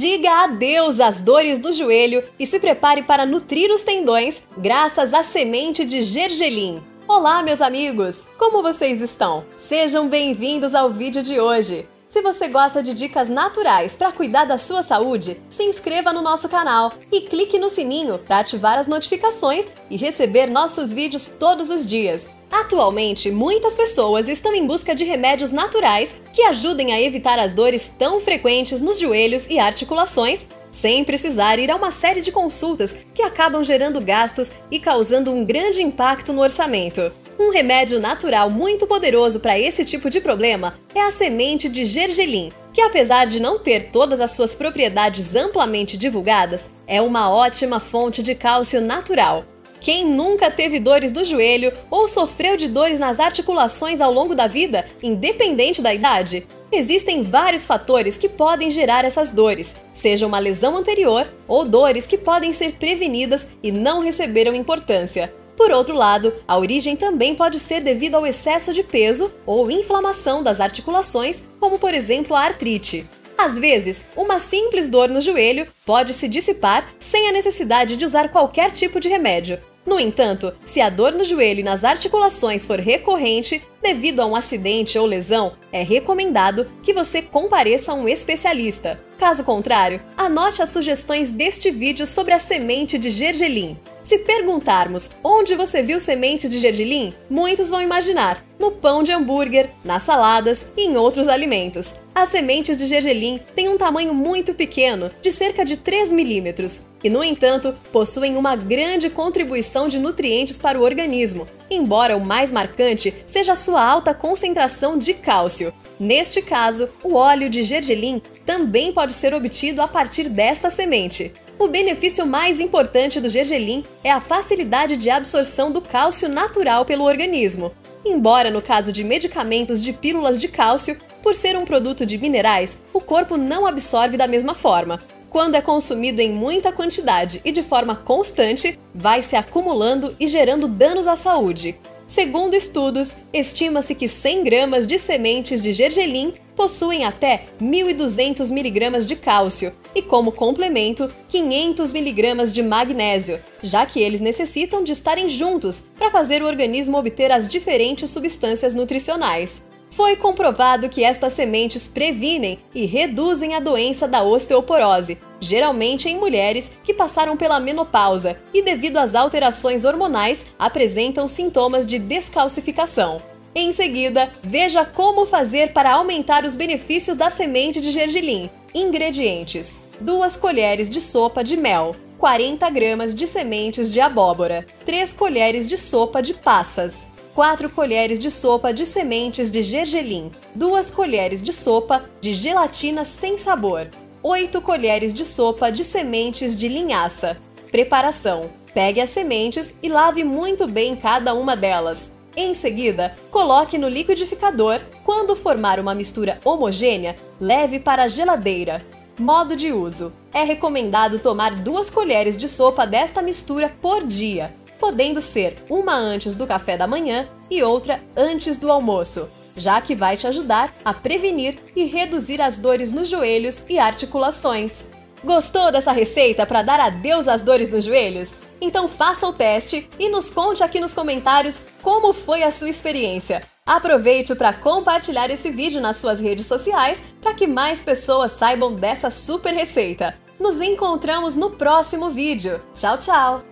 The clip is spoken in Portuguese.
Diga adeus às dores do joelho e se prepare para nutrir os tendões graças à semente de gergelim. Olá, meus amigos! Como vocês estão? Sejam bem-vindos ao vídeo de hoje. Se você gosta de dicas naturais para cuidar da sua saúde, se inscreva no nosso canal e clique no sininho para ativar as notificações e receber nossos vídeos todos os dias. Atualmente, muitas pessoas estão em busca de remédios naturais que ajudem a evitar as dores tão frequentes nos joelhos e articulações, sem precisar ir a uma série de consultas que acabam gerando gastos e causando um grande impacto no orçamento. Um remédio natural muito poderoso para esse tipo de problema é a semente de gergelim, que apesar de não ter todas as suas propriedades amplamente divulgadas, é uma ótima fonte de cálcio natural. Quem nunca teve dores do joelho ou sofreu de dores nas articulações ao longo da vida, independente da idade? Existem vários fatores que podem gerar essas dores, seja uma lesão anterior ou dores que podem ser prevenidas e não receberam importância. Por outro lado, a origem também pode ser devido ao excesso de peso ou inflamação das articulações, como por exemplo a artrite. Às vezes, uma simples dor no joelho pode se dissipar sem a necessidade de usar qualquer tipo de remédio, no entanto, se a dor no joelho e nas articulações for recorrente devido a um acidente ou lesão, é recomendado que você compareça a um especialista. Caso contrário, anote as sugestões deste vídeo sobre a semente de gergelim. Se perguntarmos onde você viu sementes de gergelim, muitos vão imaginar no pão de hambúrguer, nas saladas e em outros alimentos. As sementes de gergelim têm um tamanho muito pequeno, de cerca de 3 milímetros, e, no entanto, possuem uma grande contribuição de nutrientes para o organismo, embora o mais marcante seja a sua alta concentração de cálcio. Neste caso, o óleo de gergelim também pode ser obtido a partir desta semente. O benefício mais importante do gergelim é a facilidade de absorção do cálcio natural pelo organismo. Embora no caso de medicamentos de pílulas de cálcio, por ser um produto de minerais, o corpo não absorve da mesma forma. Quando é consumido em muita quantidade e de forma constante, vai se acumulando e gerando danos à saúde. Segundo estudos, estima-se que 100 gramas de sementes de gergelim possuem até 1.200 mg de cálcio e, como complemento, 500 mg de magnésio, já que eles necessitam de estarem juntos para fazer o organismo obter as diferentes substâncias nutricionais. Foi comprovado que estas sementes previnem e reduzem a doença da osteoporose, geralmente em mulheres que passaram pela menopausa e, devido às alterações hormonais, apresentam sintomas de descalcificação. Em seguida, veja como fazer para aumentar os benefícios da semente de gergelim. Ingredientes: 2 colheres de sopa de mel, 40 gramas de sementes de abóbora, 3 colheres de sopa de passas, 4 colheres de sopa de sementes de gergelim, 2 colheres de sopa de gelatina sem sabor, 8 colheres de sopa de sementes de linhaça. Preparação: pegue as sementes e lave muito bem cada uma delas. Em seguida, coloque no liquidificador. Quando formar uma mistura homogênea, leve para a geladeira. Modo de uso: é recomendado tomar duas colheres de sopa desta mistura por dia podendo ser uma antes do café da manhã e outra antes do almoço, já que vai te ajudar a prevenir e reduzir as dores nos joelhos e articulações. Gostou dessa receita para dar adeus às dores nos joelhos? Então faça o teste e nos conte aqui nos comentários como foi a sua experiência. Aproveite para compartilhar esse vídeo nas suas redes sociais para que mais pessoas saibam dessa super receita. Nos encontramos no próximo vídeo. Tchau, tchau!